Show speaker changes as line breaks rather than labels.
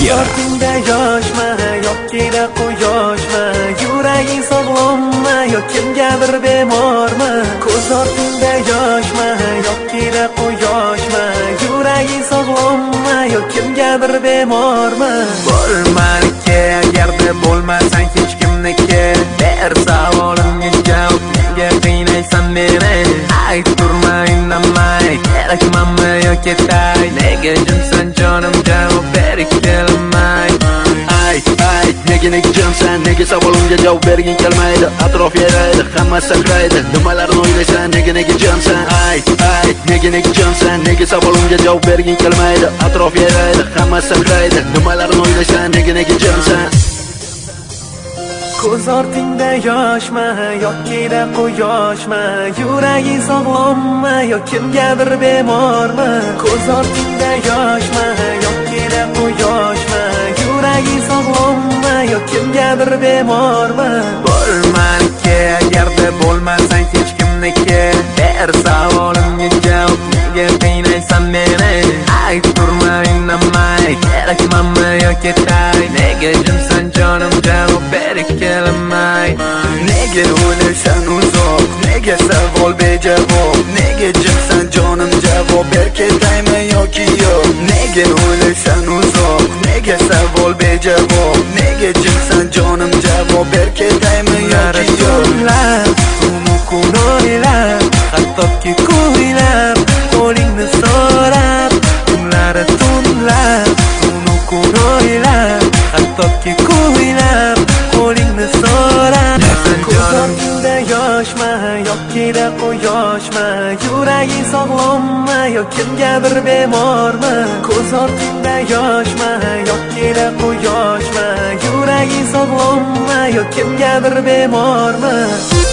ko'z ortingda yoshmi yokkida quyoshmi yuraging sog'lommi yo kimgadir bemormi? Ko'z ortingda yoshmi yokkida quyoshmi yuraging sog'lommi yo kimgadir bemormi? Bo'lmaniki yo ketay nega jimsan jonim javob ber kelmay
ay ay nega jimsan nega savolimga javob berging kelmaydi atrof yaraydi hamma sakraydi nimalarni o'ylaysan nega nega jimsan ay ay nega nega jimsan nega savolimga javob berging kelmaydi atrof yaraydi hamma sakraydi nimalarni o'ylaysan nega nega jimsan
ko'z ortingda yoshma yokkida quyoshma. Yuragi sog'lommi yo kimgadir bemormi? Ko'z ortingda yoshma yokkida quyoshma. Yuragi sog'lommi yo kimgadir bemormi? Bo'lmaniki agarda bo'lmasang hech kimniki. Ber savolimga javob nega qiynaysan meni. Ayturma indamay kerakmanmi yo ketay? Nega jin kelmay nega o'ylaysan uzoq? Nega savol bejavob? Nega jimsan jonim javob? Ber ketaymi yoki yo'q? Nega o'ylaysan uzoq? Nega savol bejavob? Nega jimsan jonim javob? Ber ketaymi yoki yo'q? kun o'ylab hattoki kuylab qo'lingni so'rab tunlari tunlab tunu kun o'ylab hattoki kuylab ortingda yoshmi yokkida quyoshmi yuraging sog'lommi yo kimgadir bemormi? Ko'z ortingda yoshma yokkida quyoshmi yuraging sog'lommi yo kimgadir bemormi?